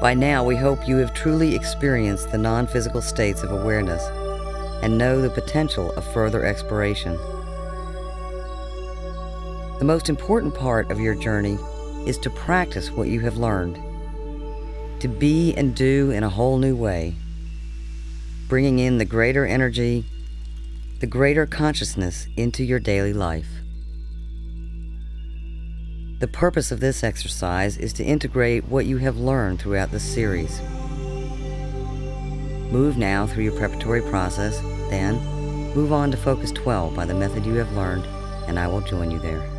By now, we hope you have truly experienced the non physical states of awareness and know the potential of further exploration. The most important part of your journey is to practice what you have learned, to be and do in a whole new way, bringing in the greater energy, the greater consciousness into your daily life. The purpose of this exercise is to integrate what you have learned throughout this series. Move now through your preparatory process, then move on to Focus 12 by the method you have learned, and I will join you there.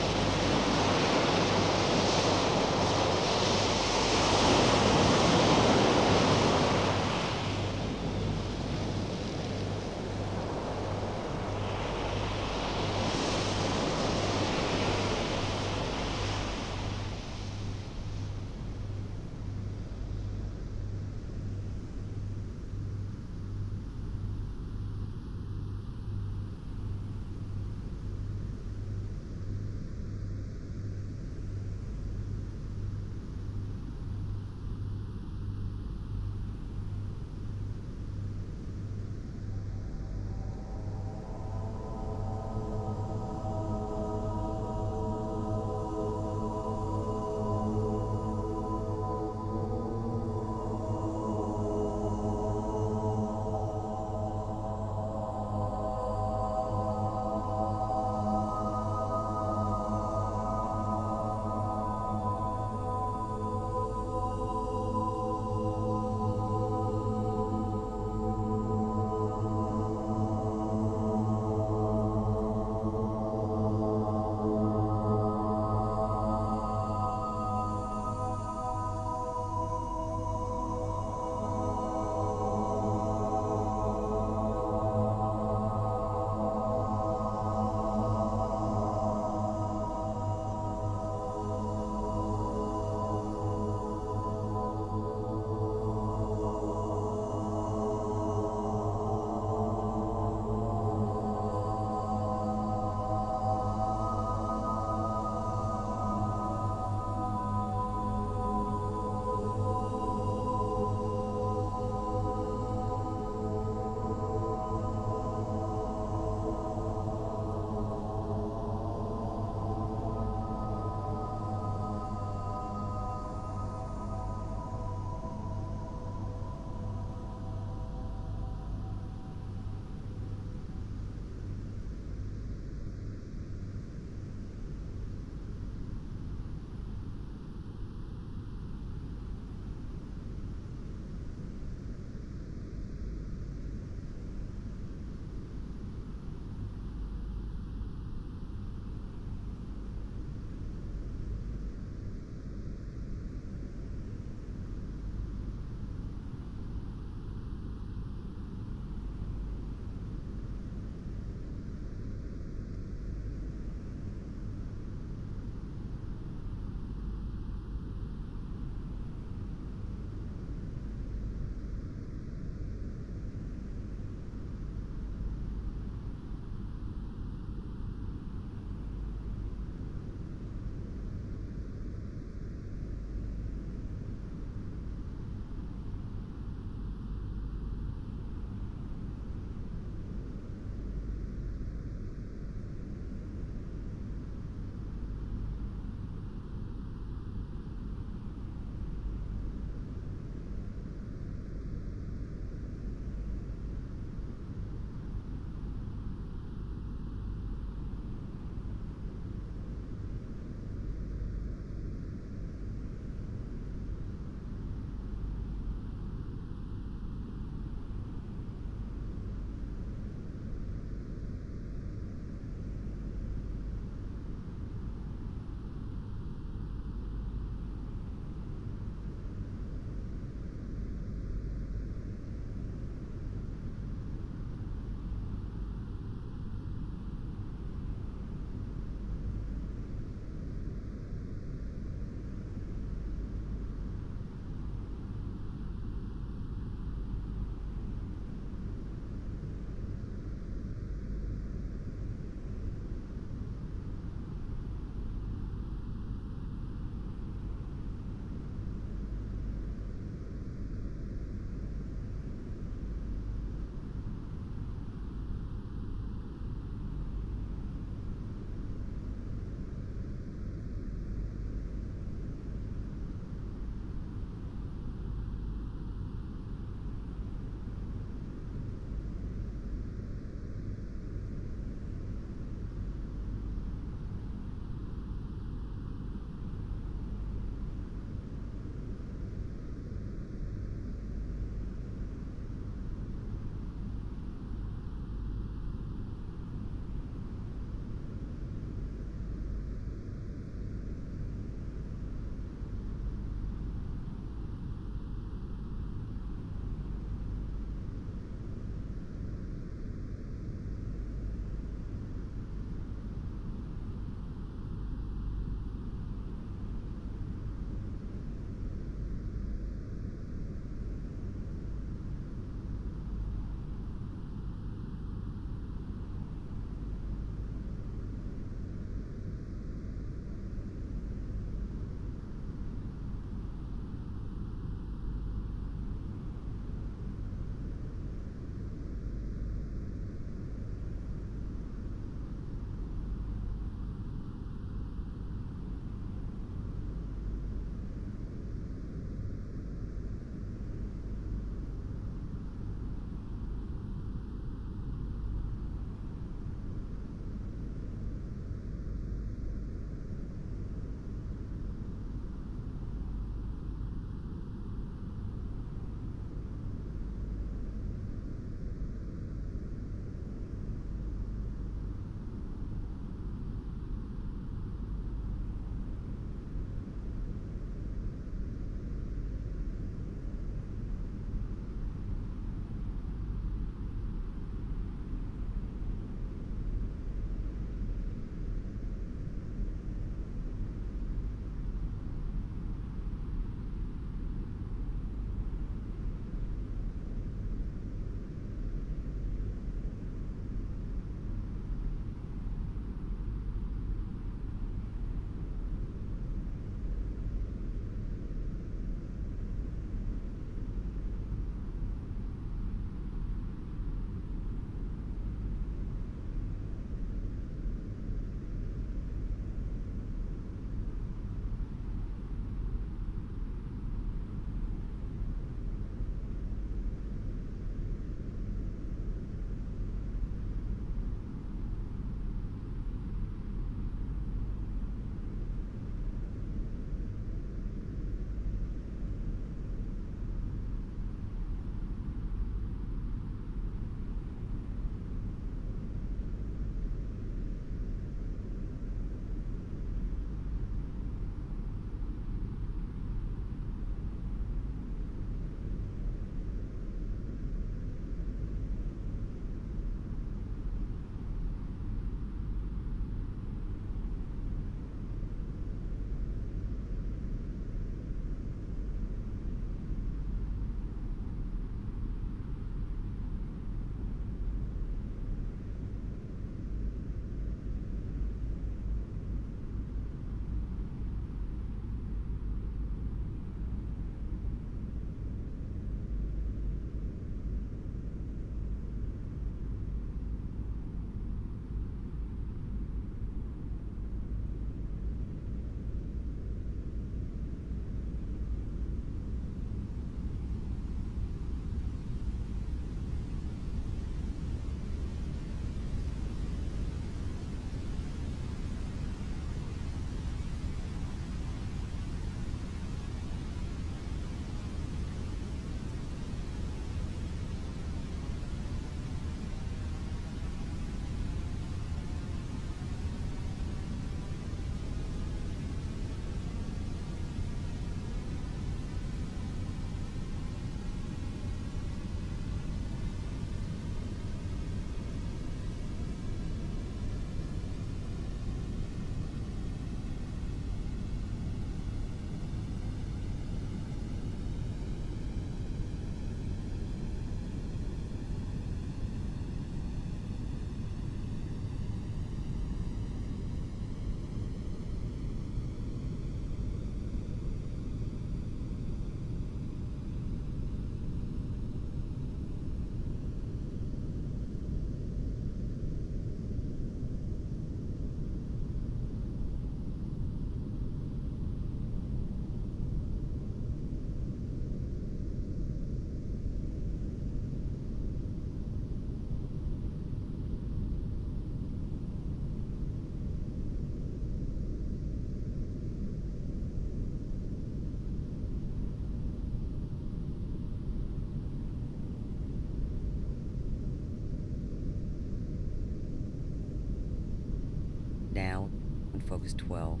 Focus 12,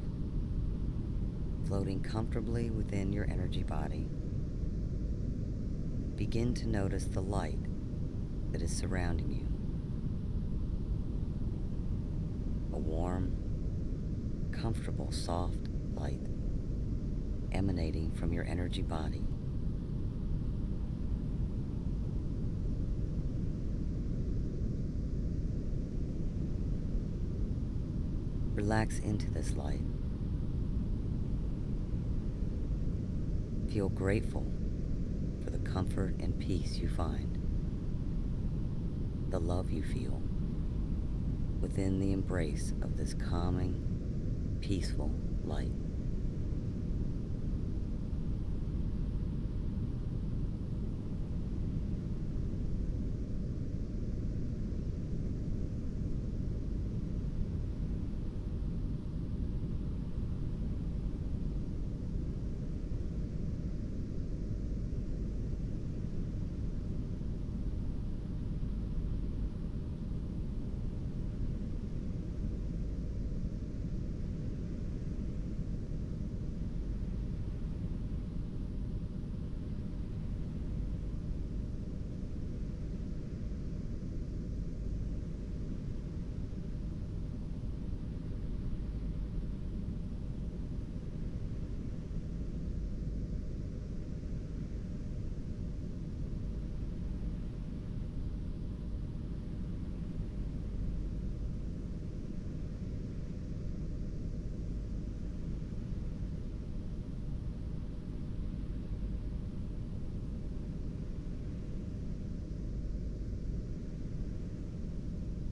floating comfortably within your energy body. Begin to notice the light that is surrounding you. A warm, comfortable, soft light emanating from your energy body. Relax into this light. Feel grateful for the comfort and peace you find, the love you feel within the embrace of this calming, peaceful light.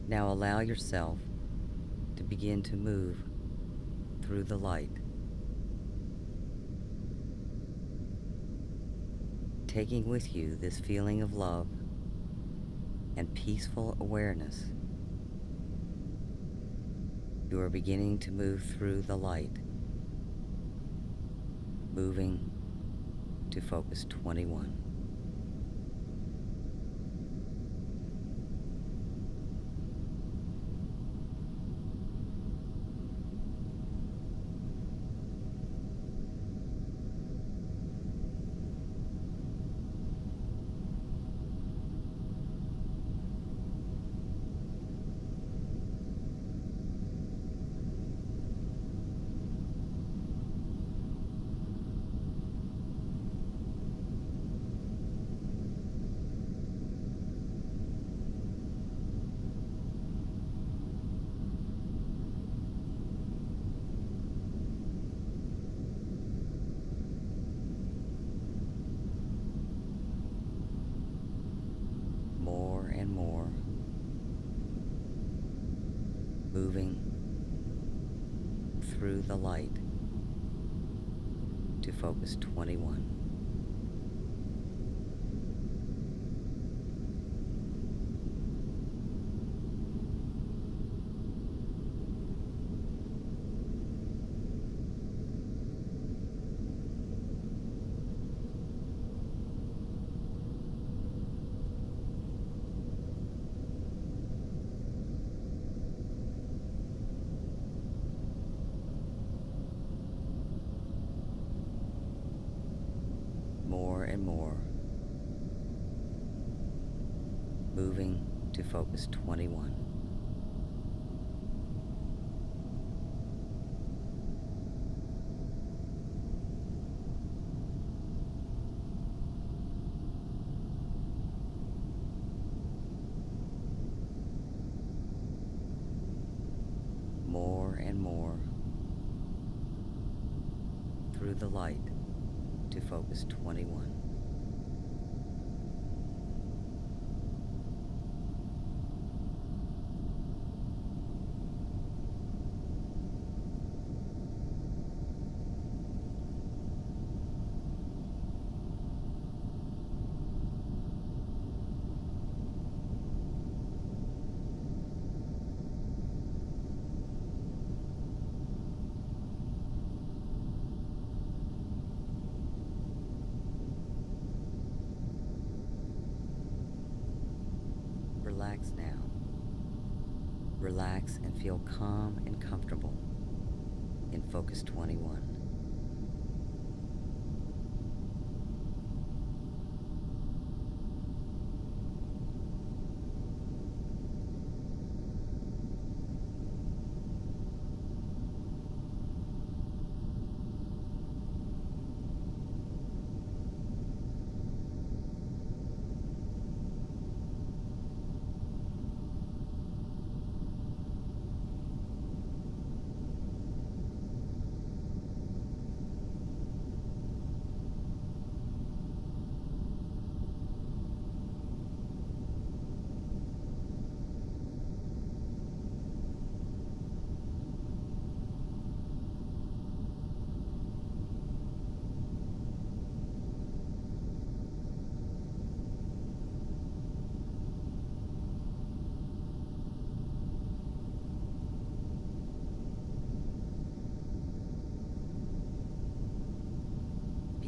Now allow yourself to begin to move through the light. Taking with you this feeling of love and peaceful awareness, you are beginning to move through the light, moving to focus 21. Focus 21. More and more through the light to focus 21. Relax now. Relax and feel calm and comfortable in Focus 21.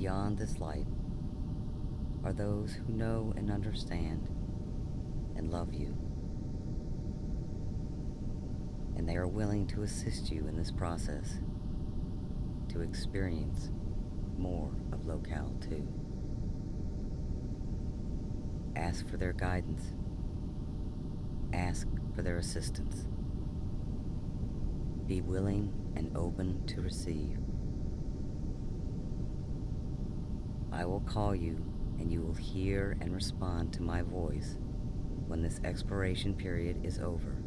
Beyond this light are those who know and understand and love you. And they are willing to assist you in this process to experience more of Locale 2. Ask for their guidance. Ask for their assistance. Be willing and open to receive. I will call you and you will hear and respond to my voice when this expiration period is over.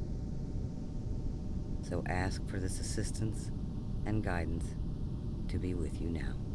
So ask for this assistance and guidance to be with you now.